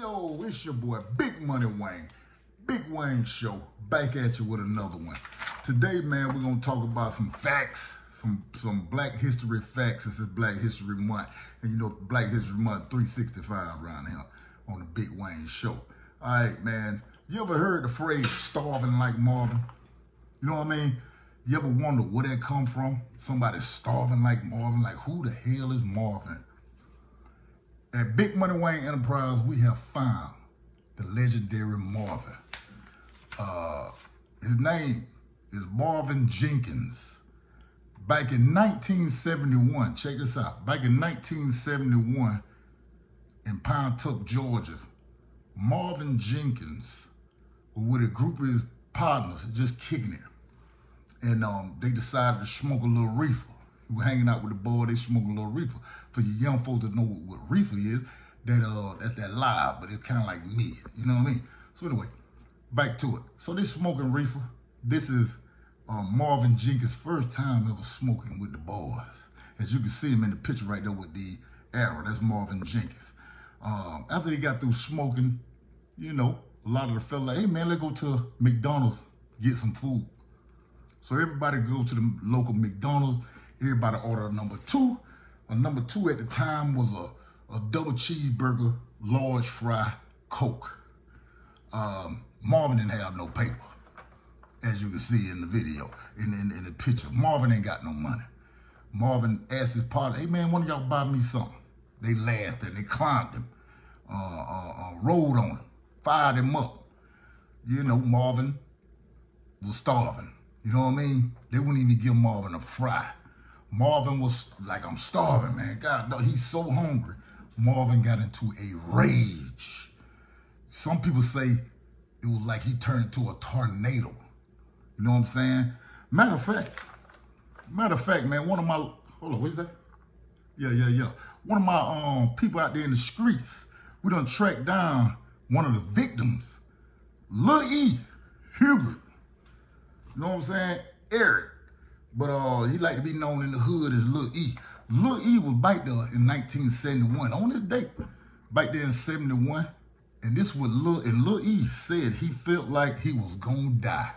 Yo, it's your boy, Big Money Wayne. Big Wayne Show, back at you with another one. Today, man, we're gonna talk about some facts, some some Black History facts. This is Black History Month, and you know Black History Month 365 around here on the Big Wayne Show. All right, man. You ever heard the phrase "starving like Marvin"? You know what I mean? You ever wonder where that come from? Somebody starving like Marvin. Like who the hell is Marvin? At Big Money Wayne Enterprise, we have found the legendary Marvin. Uh, his name is Marvin Jenkins. Back in 1971, check this out. Back in 1971, in Pontotoc, Georgia, Marvin Jenkins with a group of his partners just kicking it. And um, they decided to smoke a little reefer hanging out with the boy, they smoking a little reefer. For you young folks that know what, what reefer is, that uh that's that live, but it's kind of like mid, you know what I mean? So anyway, back to it. So they smoking reefer. This is um, Marvin Jenkins' first time ever smoking with the boys. As you can see him in the picture right there with the arrow, that's Marvin Jenkins. Um, after he got through smoking, you know, a lot of the fellas like, hey man, let's go to McDonald's, get some food. So everybody goes to the local McDonald's Everybody ordered a number two. A number two at the time was a, a double cheeseburger, large fry, Coke. Um, Marvin didn't have no paper, as you can see in the video, in, in, in the picture. Marvin ain't got no money. Marvin asked his partner, hey man, one don't y'all buy me something? They laughed and they climbed him, uh, uh, uh, rolled on him, fired him up. You know, Marvin was starving. You know what I mean? They wouldn't even give Marvin a fry. Marvin was like, I'm starving, man. God, no, he's so hungry. Marvin got into a rage. Some people say it was like he turned into a tornado. You know what I'm saying? Matter of fact, matter of fact, man, one of my, hold on, what is that? Yeah, yeah, yeah. One of my um people out there in the streets, we done tracked down one of the victims, Lil E, Hubert. You know what I'm saying? Eric. But uh, he like to be known in the hood as Lil E. Lil E was back there in 1971 on this date, back there in 71. And this was Lil, and Lil E said he felt like he was gonna die.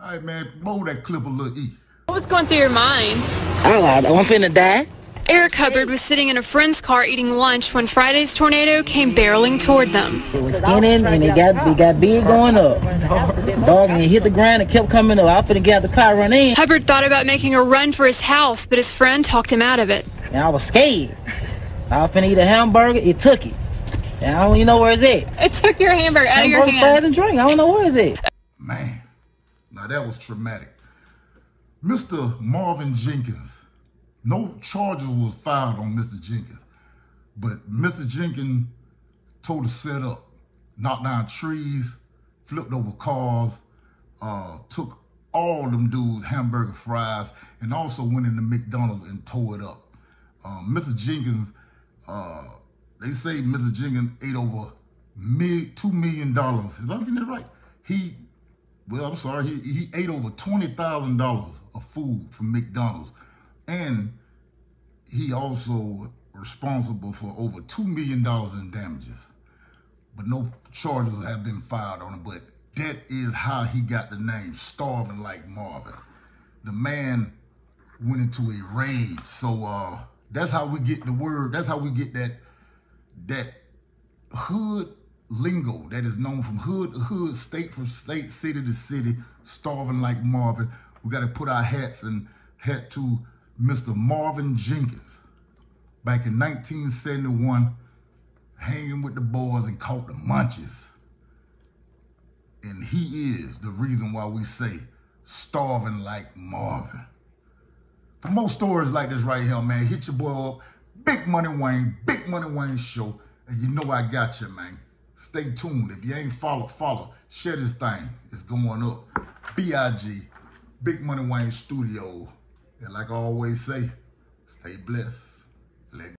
All right, man, roll that clip of Lil E. What was going through your mind? I, I'm finna die. Eric Hubbard was sitting in a friend's car eating lunch when Friday's tornado came barreling toward them. It was skinning and it got it got big going up. Dog and it hit the ground and kept coming up. I finna get out the car run in. Hubbard thought about making a run for his house, but his friend talked him out of it. And I was scared. I was finna eat a hamburger. It took it. And I don't even know where it's at. It took your hamburger out of your Hamburger, fries, hand. and drink. I don't know where it's at. Man, now that was traumatic. Mr. Marvin Jenkins, no charges was filed on Mr. Jenkins, but Mr. Jenkins told to set up, knocked down trees, flipped over cars, uh, took all them dudes hamburger fries, and also went into McDonald's and tore it up. Um, Mr. Jenkins, uh, they say Mr. Jenkins ate over mil- two million dollars. Is I getting it right? He, well, I'm sorry, he, he ate over twenty thousand dollars of food from McDonald's, and he also responsible for over two million dollars in damages. But no charges have been filed on him. But that is how he got the name Starving Like Marvin. The man went into a rage. So uh, that's how we get the word. That's how we get that that hood lingo that is known from hood to hood, state from state, city to city, starving like Marvin. We got to put our hats and hat to Mr. Marvin Jenkins. Back in 1971, hanging with the boys and caught the munchies. And he is the reason why we say starving like Marvin. For more stories like this right here, man, hit your boy up. Big Money Wayne, Big Money Wayne Show. And you know I got you, man. Stay tuned. If you ain't follow, follow. Share this thing. It's going up. B.I.G. Big Money Wayne Studio. And like I always say, stay blessed. Let